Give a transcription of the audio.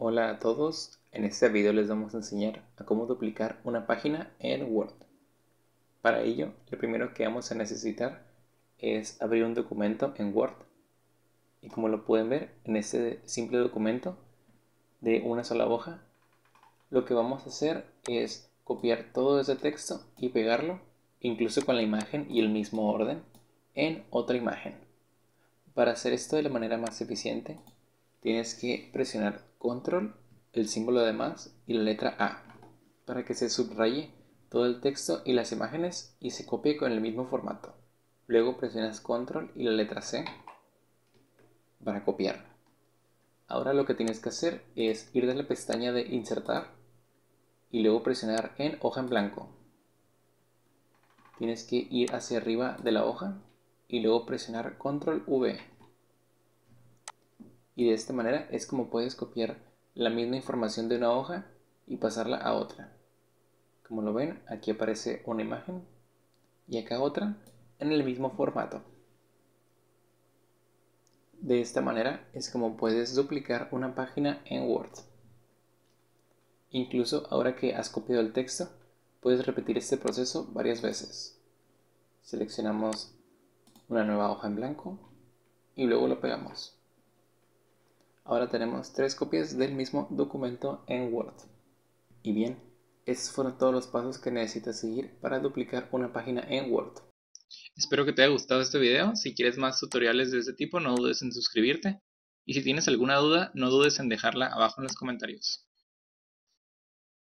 Hola a todos, en este video les vamos a enseñar a cómo duplicar una página en Word. Para ello, lo primero que vamos a necesitar es abrir un documento en Word. Y como lo pueden ver, en este simple documento de una sola hoja, lo que vamos a hacer es copiar todo ese texto y pegarlo, incluso con la imagen y el mismo orden, en otra imagen. Para hacer esto de la manera más eficiente, tienes que presionar control, el símbolo de más y la letra A para que se subraye todo el texto y las imágenes y se copie con el mismo formato. Luego presionas control y la letra C para copiar. Ahora lo que tienes que hacer es ir de la pestaña de insertar y luego presionar en hoja en blanco. Tienes que ir hacia arriba de la hoja y luego presionar control V y de esta manera es como puedes copiar la misma información de una hoja y pasarla a otra. Como lo ven, aquí aparece una imagen y acá otra en el mismo formato. De esta manera es como puedes duplicar una página en Word. Incluso ahora que has copiado el texto, puedes repetir este proceso varias veces. Seleccionamos una nueva hoja en blanco y luego lo pegamos. Ahora tenemos tres copias del mismo documento en Word. Y bien, estos fueron todos los pasos que necesitas seguir para duplicar una página en Word. Espero que te haya gustado este video. Si quieres más tutoriales de este tipo, no dudes en suscribirte. Y si tienes alguna duda, no dudes en dejarla abajo en los comentarios.